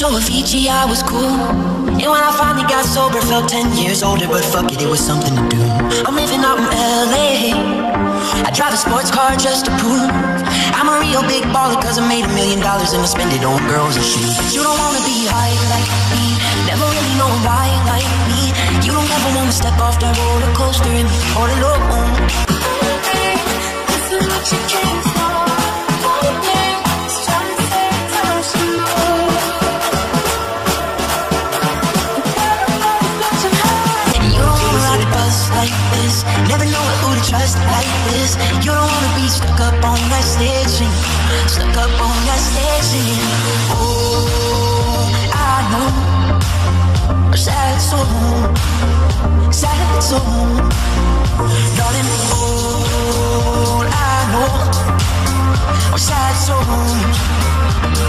show Avicii I was cool. And when I finally got sober, felt 10 years older, but fuck it, it was something to do. I'm living out in LA. I drive a sports car just to prove I'm a real big baller, cause I made a million dollars and I spend it on girls and shoes. But You don't wanna be high like me, never really know why like me. You don't ever wanna step off that roller coaster and be all alone. This is what you came this. You don't wanna be stuck up on that stage. Stuck up on that stage. Oh, I know. Sad soul. Sad soul. Darling, all I know. Sad soul.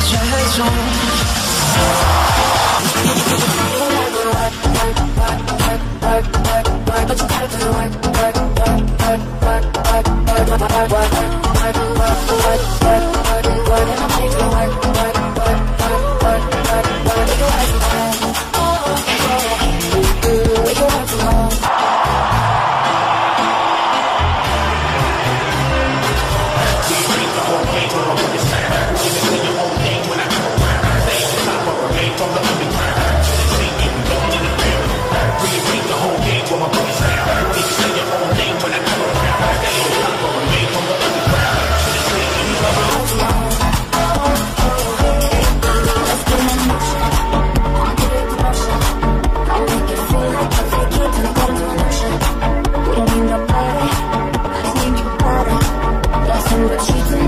Sad soul. cheats